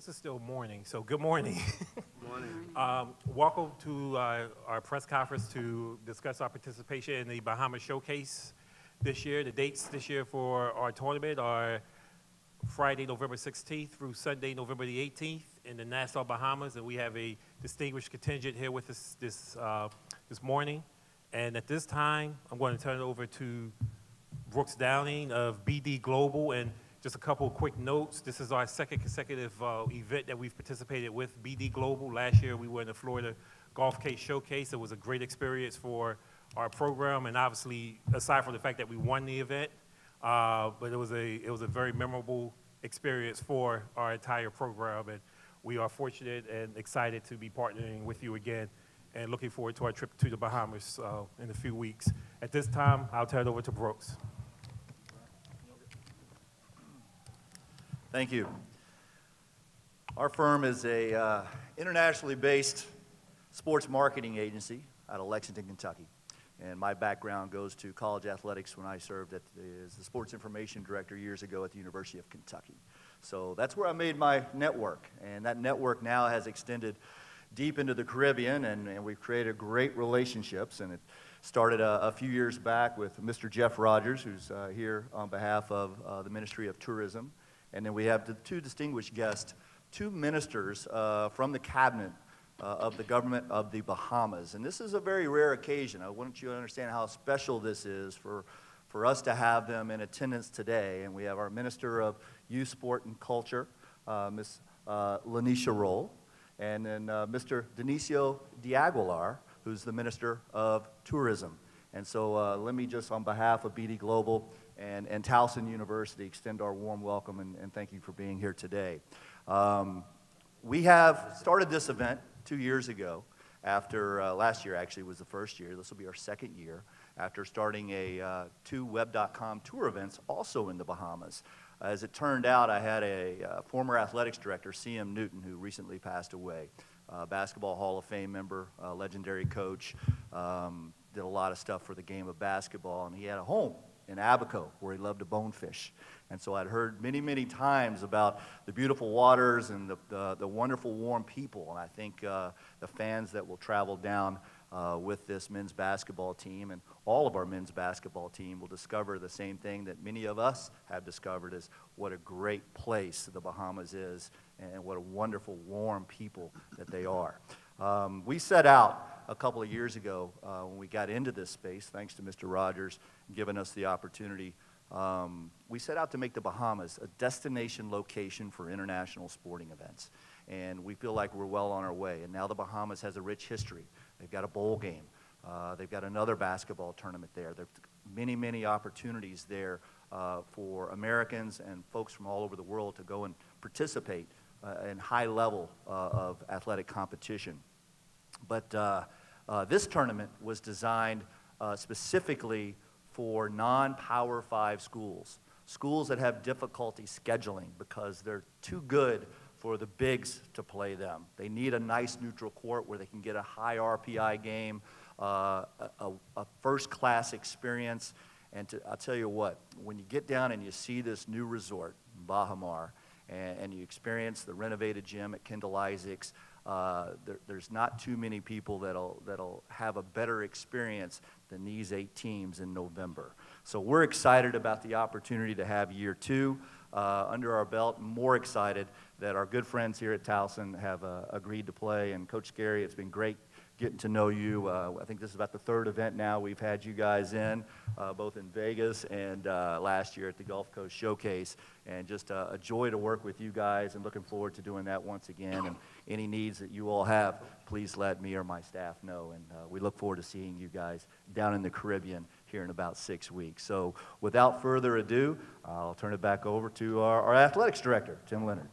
guess it's still morning, so good morning. Morning. um, welcome to uh, our press conference to discuss our participation in the Bahamas Showcase this year. The dates this year for our tournament are Friday, November 16th through Sunday, November the 18th in the Nassau, Bahamas, and we have a distinguished contingent here with us this, uh, this morning. And at this time, I'm going to turn it over to Brooks Downing of BD Global. And just a couple quick notes. This is our second consecutive uh, event that we've participated with BD Global. Last year we were in the Florida Gulf Coast Showcase. It was a great experience for our program, and obviously, aside from the fact that we won the event, uh, but it was a it was a very memorable experience for our entire program, and we are fortunate and excited to be partnering with you again, and looking forward to our trip to the Bahamas uh, in a few weeks. At this time, I'll turn it over to Brooks. Thank you. Our firm is a uh, internationally based sports marketing agency out of Lexington, Kentucky. And my background goes to college athletics when I served the, as the sports information director years ago at the University of Kentucky. So that's where I made my network. And that network now has extended deep into the Caribbean, and, and we've created great relationships. And it started a, a, few years back with Mr. Jeff Rogers, who's uh, here on behalf of uh, the Ministry of Tourism. And then we have the two distinguished guests, two ministers uh, from the cabinet uh, of the government of the Bahamas. And this is a very rare occasion. I want you to understand how special this is for, for us to have them in attendance today. And we have our Minister of Youth, Sport, and Culture, uh, Ms. Uh, Lanisha Rolle, and then uh, Mr. Dionisio D'Aguilar, who's the Minister of Tourism. And so uh, let me just, on behalf of BD Global, and, and Towson University extend our warm welcome and, and thank you for being here today. Um, we have started this event two years ago after uh, last year actually was the first year. This will be our second year after starting a uh, two web.com tour events also in the Bahamas. As it turned out, I had a uh, former athletics director, C.M. Newton, who recently passed away. Basketball Hall of Fame member, legendary coach, um, did a lot of stuff for the game of basketball, and he had a home in Abaco, where he loved to bonefish. And so I'd heard many, many times about the beautiful waters and the, the, the wonderful, warm people. And I think uh, the fans that will travel down uh, with this men's basketball team and all of our men's basketball team will discover the same thing that many of us have discovered is what a great place the Bahamas is and what a wonderful, warm people that they are. Um, we set out a couple of years ago uh, when we got into this space, thanks to Mr. Rogers giving us the opportunity. Um, we set out to make the Bahamas a destination location for international sporting events. And we feel like we're well on our way. And now the Bahamas has a rich history. They've got a bowl game. Uh, they've got another basketball tournament there. There are many, many opportunities there uh, for Americans and folks from all over the world to go and participate uh, in high level uh, of athletic competition. But uh, this tournament was designed uh, specifically for non-Power 5 schools, schools that have difficulty scheduling because they're too good for the bigs to play them. They need a nice neutral court where they can get a high RPI game, uh, a, a first-class experience. And to, I'll tell you what, when you get down and you see this new resort, Baha Mar, and, and you experience the renovated gym at Kendal Isaacs, uh, there, there's not too many people that'll, that'll have a better experience than these eight teams in November. So we're excited about the opportunity to have year two uh, under our belt. More excited that our good friends here at Towson have uh, agreed to play. And Coach Skerry, it's been great getting to know you. Uh, I think this is about the third event now we've had you guys in, uh, both in Vegas and uh, last year at the Gulf Coast Showcase. And just uh, a joy to work with you guys and looking forward to doing that once again. And any needs that you all have, please let me or my staff know. And uh, we look forward to seeing you guys down in the Caribbean here in about six weeks. So without further ado, I'll turn it back over to our, our athletics director, Tim Leonard.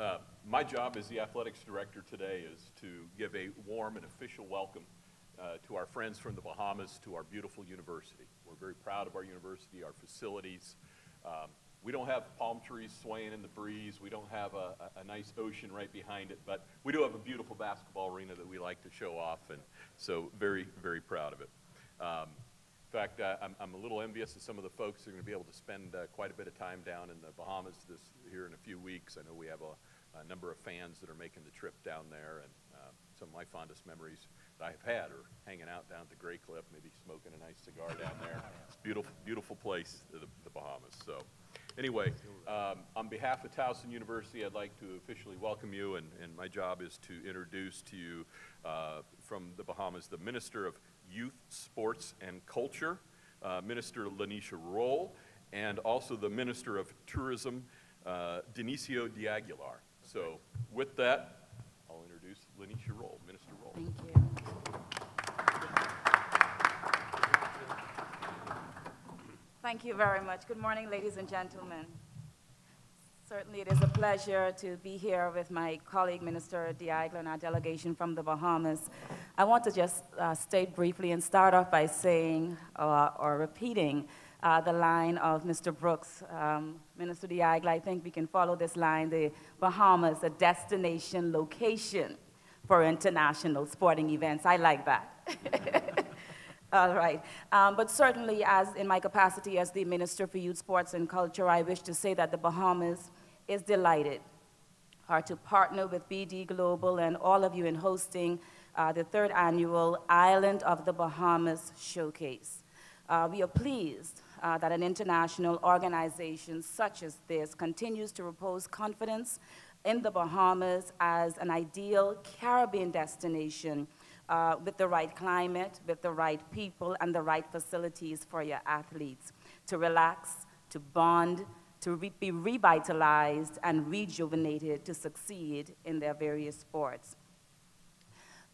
Uh, my job as the athletics director today is to give a warm and official welcome uh, to our friends from the Bahamas to our beautiful university. We're very proud of our university, our facilities. Um, we don't have palm trees swaying in the breeze. We don't have a, a, nice ocean right behind it, but we do have a beautiful basketball arena that we like to show off, and so very, very proud of it. Um, in fact, uh, I'm, I'm a little envious of some of the folks who are going to be able to spend uh, quite a bit of time down in the Bahamas this, here in a few weeks. I know we have a, a number of fans that are making the trip down there, and uh, some of my fondest memories that I've had are hanging out down at the Graycliff, maybe smoking a nice cigar down there. It's beautiful, beautiful place, the, the Bahamas. So, anyway, um, on behalf of Towson University, I'd like to officially welcome you, and, and my job is to introduce to you uh, from the Bahamas the Minister of Youth, Sports, and Culture, uh, Minister Lanisha Rolle, and also the Minister of Tourism, uh, Dionisio D'Aguilar. So, with that, I'll introduce Lanisha Rolle, Minister Rolle. Thank you. Thank you very much. Good morning, ladies and gentlemen. Certainly, it is a pleasure to be here with my colleague, Minister Diaglo, and our delegation from the Bahamas. I want to just uh, state briefly and start off by saying uh, or repeating uh, the line of Mr. Brooks. Um, Minister Diaglo, I think we can follow this line, the Bahamas, a destination location for international sporting events. I like that. All right. Um, but certainly, as in my capacity as the Minister for Youth, Sports, and Culture, I wish to say that the Bahamas is delighted uh, to partner with BD Global and all of you in hosting uh, the third annual Island of the Bahamas Showcase. Uh, we are pleased uh, that an international organization such as this continues to repose confidence in the Bahamas as an ideal Caribbean destination uh, with the right climate, with the right people, and the right facilities for your athletes to relax, to bond, to re be revitalized and rejuvenated to succeed in their various sports.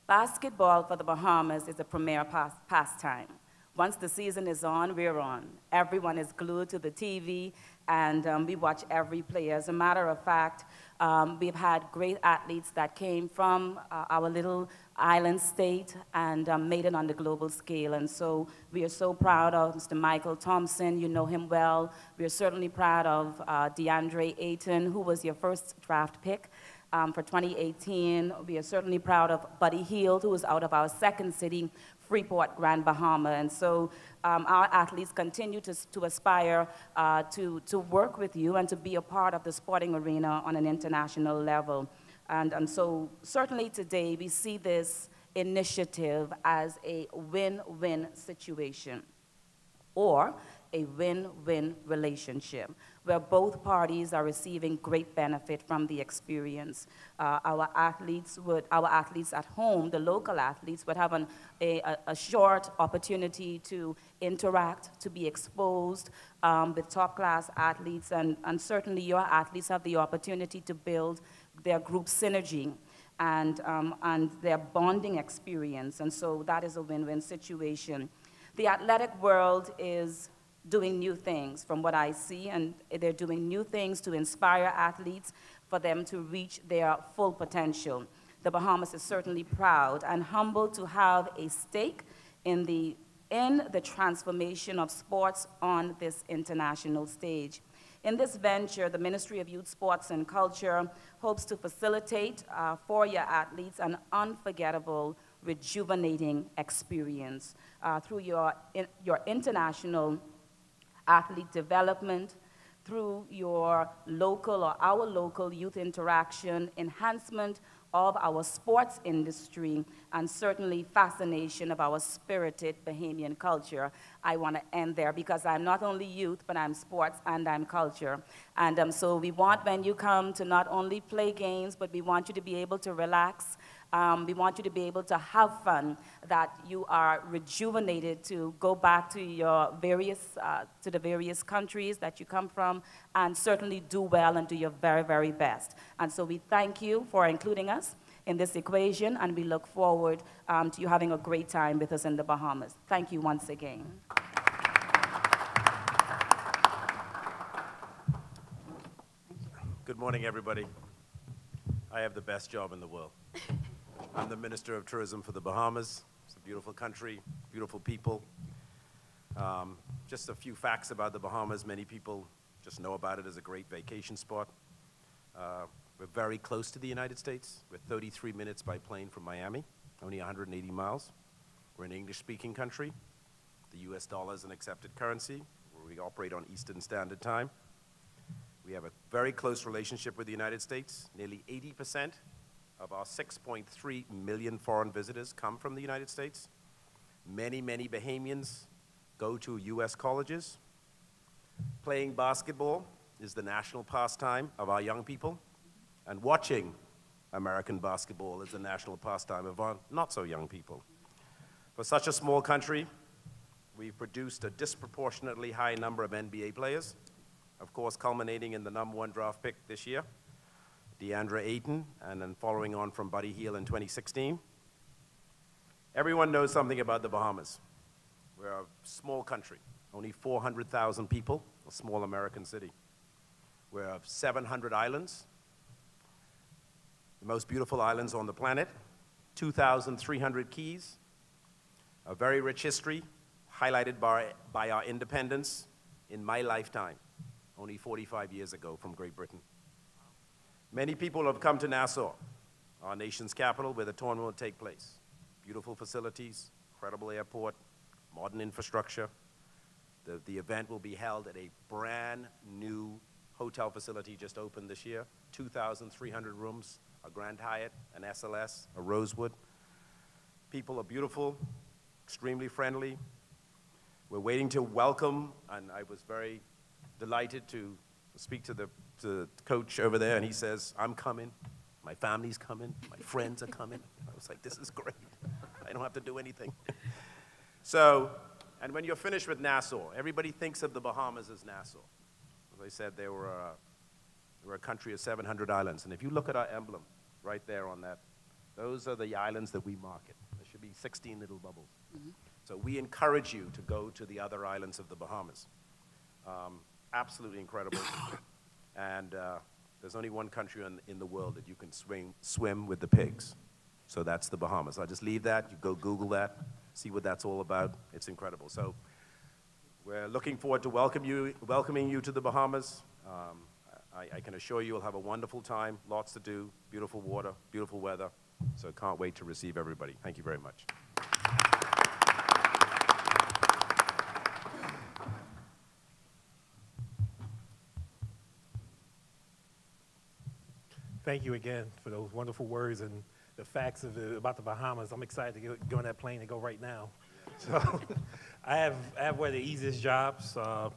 Basketball for the Bahamas is a premier pas pastime. Once the season is on, we're on. Everyone is glued to the TV, and um, we watch every player. As a matter of fact, um, we've had great athletes that came from uh, our little island state and um, made it on the global scale. And so we are so proud of Mr. Mychal Thompson. You know him well. We are certainly proud of uh, DeAndre Ayton, who was your first draft pick. Um, for 2018, we are certainly proud of Buddy Hield, who is out of our second city, Freeport, Grand Bahama. And so um, our athletes continue to, to aspire uh, to, to work with you and to be a part of the sporting arena on an international level. And, and so certainly today we see this initiative as a win-win situation or a win-win relationship where both parties are receiving great benefit from the experience. Uh, our athletes would, our athletes at home, the local athletes, would have an, a, a, short opportunity to interact, to be exposed um, with top-class athletes, and, and certainly your athletes have the opportunity to build their group synergy and, um, and their bonding experience. And so that is a win-win situation. The athletic world is doing new things from what I see, and they're doing new things to inspire athletes for them to reach their full potential. The Bahamas is certainly proud and humbled to have a stake in the, in the transformation of sports on this international stage. In this venture, the Ministry of Youth, Sports, and Culture hopes to facilitate uh, for your athletes an unforgettable, rejuvenating experience uh, through your, in, your international athlete development, through your local or our local youth interaction, enhancement of our sports industry and certainly fascination of our spirited Bahamian culture. I want to end there because I'm not only youth, but I'm sports and I'm culture. And um, so we want when you come to not only play games, but we want you to be able to relax um, we want you to be able to have fun, that you are rejuvenated to go back to your various, uh, to the various countries that you come from, and certainly do well and do your very, very best. And so we thank you for including us in this equation, and we look forward um, to you having a great time with us in the Bahamas. Thank you once again. Good morning, everybody. I have the best job in the world. I'm the Minister of Tourism for the Bahamas. It's a beautiful country, beautiful people. Um, just a few facts about the Bahamas. Many people just know about it as a great vacation spot. Uh, we're very close to the United States. We're 33 minutes by plane from Miami, only 180 miles. We're an English-speaking country. The US dollar is an accepted currency. We operate on Eastern Standard Time. We have a very close relationship with the United States. Nearly 80% of our 6.3 million foreign visitors come from the United States. Many, many Bahamians go to U.S. colleges. Playing basketball is the national pastime of our young people, and watching American basketball is the national pastime of our not so young people. For such a small country, we've produced a disproportionately high number of NBA players, of course, culminating in the number one draft pick this year, DeAndre Ayton, and then following on from Buddy Hield in 2016. Everyone knows something about the Bahamas. We're a small country, only 400,000 people, a small American city. We're 700 islands, the most beautiful islands on the planet, 2,300 keys, a very rich history highlighted by, by our independence in my lifetime, only 45 years ago from Great Britain. Many people have come to Nassau, our nation's capital, where the tournament will take place. Beautiful facilities, incredible airport, modern infrastructure. The, the event will be held at a brand new hotel facility just opened this year, 2,300 rooms, a Grand Hyatt, an SLS, a Rosewood. People are beautiful, extremely friendly. We're waiting to welcome, and I was very delighted to speak to the, the coach over there, and he says, I'm coming, my family's coming, my friends are coming. I was like, this is great. I don't have to do anything. So, and when you're finished with Nassau, everybody thinks of the Bahamas as Nassau. As I said, they were, uh, they were a country of 700 islands. And if you look at our emblem right there on that, those are the islands that we market. There should be 16 little bubbles. So we encourage you to go to the other islands of the Bahamas. Um, absolutely incredible. And uh, there's only one country in, in the world that you can swing, swim with the pigs. So that's the Bahamas. I'll just leave that. You go Google that, see what that's all about. It's incredible. So we're looking forward to welcome you, welcoming you to the Bahamas. Um, I, I can assure you you'll have a wonderful time, lots to do, beautiful water, beautiful weather. So can't wait to receive everybody. Thank you very much. Thank you again for those wonderful words and the facts of the, about the Bahamas. I'm excited to get, go on that plane and go right now. So I have I have one of the easiest jobs. Uh,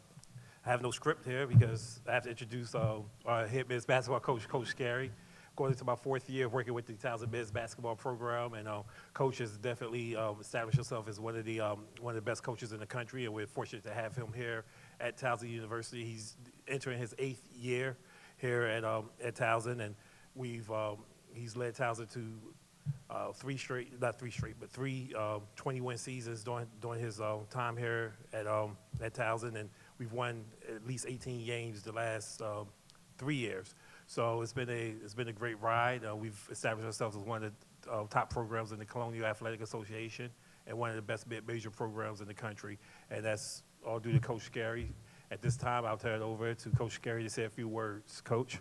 I have no script here because I have to introduce uh, our head men's basketball coach, Coach Skerry. Going into my fourth year of working with the Towson men's basketball program, and uh, coach has definitely um, established himself as one of the um, one of the best coaches in the country, and we're fortunate to have him here at Towson University. He's entering his eighth year here at um, at Towson, and we've um, he's led Towson to uh, three straight, not three straight, but three um, 20-win seasons during during his uh, time here at um, at Towson, and we've won at least 18 games the last um, three years. So it's been a it's been a great ride. Uh, we've established ourselves as one of the uh, top programs in the Colonial Athletic Association and one of the best major programs in the country, and that's all due to Coach Skerry. At this time, I'll turn it over to Coach Skerry to say a few words. Coach.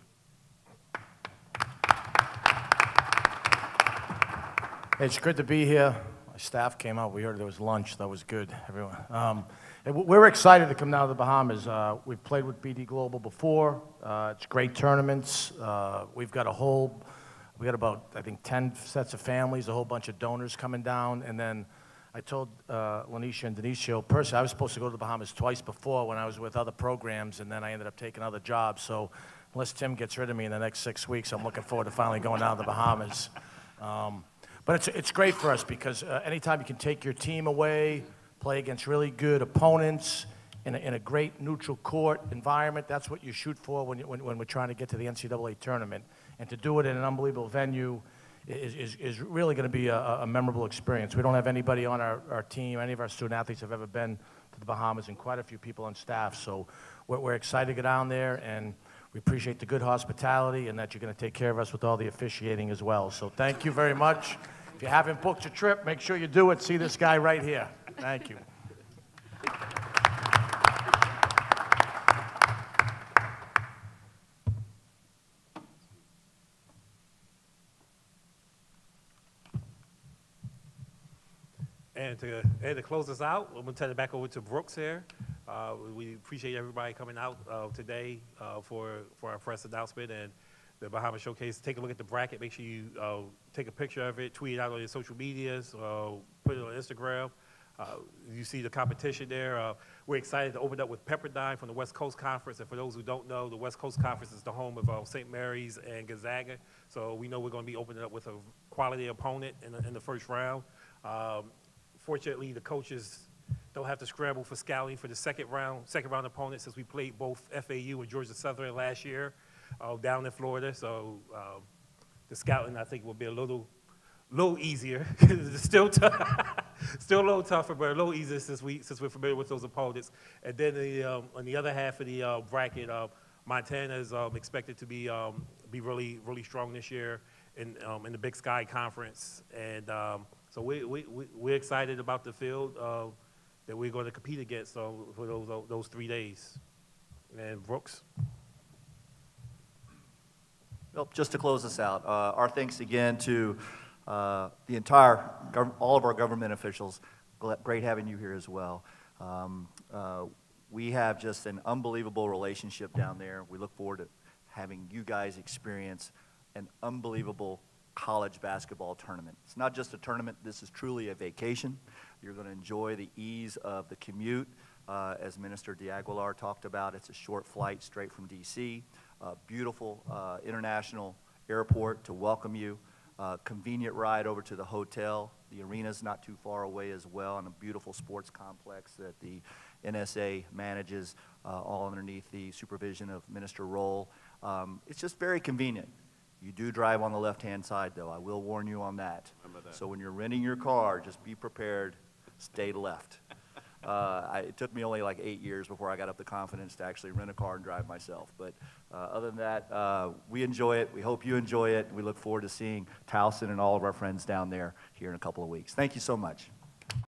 It's good to be here. My staff came out. We heard there was lunch. That was good, everyone. Um, we're excited to come down to the Bahamas. Uh, we've played with BD Global before. Uh, it's great tournaments. Uh, we've got a whole, we got about, I think, 10 sets of families, a whole bunch of donors coming down. And then I told uh, Lanisha and Dionisio, personally, I was supposed to go to the Bahamas twice before when I was with other programs, and then I ended up taking other jobs. So unless Tim gets rid of me in the next six weeks, I'm looking forward to finally going down to the Bahamas. Um, but it's, it's great for us because uh, anytime you can take your team away, play against really good opponents in a, in a great neutral court environment, that's what you shoot for when, you, when, when we're trying to get to the NCAA tournament. And to do it in an unbelievable venue is, is, is really going to be a, a memorable experience. We don't have anybody on our, our team, any of our student athletes have ever been to the Bahamas, and quite a few people on staff. So we're, we're excited to get down there, and we appreciate the good hospitality and that you're going to take care of us with all the officiating as well. So thank you very much. If you haven't booked your trip, make sure you do it. See this guy right here. Thank you. And to, and to close us out, I'm gonna turn it back over to Brooks here. Uh, we appreciate everybody coming out, uh, today, uh, for, for our press announcement and the Bahamas Showcase. Take a look at the bracket, make sure you, uh, take a picture of it, tweet it out on your social medias, uh, put it on Instagram. Uh, you see the competition there. Uh, we're excited to open up with Pepperdine from the West Coast Conference. And for those who don't know, the West Coast Conference is the home of uh, St. Mary's and Gonzaga. So we know we're going to be opening up with a quality opponent in the, in the first round. Um, fortunately, the coaches don't have to scramble for scouting for the second round, second round opponent since we played both FAU and Georgia Southern last year uh, down in Florida. So um, the scouting, I think, will be a little, little easier. it's still tough, still a little tougher, but a little easier since we since we're familiar with those opponents. And then the, um, on the other half of the uh, bracket, uh, Montana is um, expected to be um, be really really strong this year in um, in the Big Sky Conference, and um, so we, we, we we're excited about the field uh, that we're going to compete against uh, for those those three days. And Brooks. Well, just to close this out, uh, our thanks again to uh, the entire, all of our government officials. Great having you here as well. Um, uh, We have just an unbelievable relationship down there. We look forward to having you guys experience an unbelievable college basketball tournament. It's not just a tournament, this is truly a vacation. You're going to enjoy the ease of the commute. Uh, As Minister D'Aguilar talked about, it's a short flight straight from D.C., beautiful uh, international airport to welcome you, uh, convenient ride over to the hotel. The arena's not too far away as well, and a beautiful sports complex that the NSA manages, uh, all underneath the supervision of Minister Rolle. Um, It's just very convenient. You do drive on the left-hand side, though. I will warn you on that. That. So when you're renting your car, just be prepared, stay left. Uh, I, it took me only like eight years before I got up the confidence to actually rent a car and drive myself. But uh, other than that, uh, we enjoy it. We hope you enjoy it. We look forward to seeing Towson and all of our friends down there here in a couple of weeks. Thank you so much.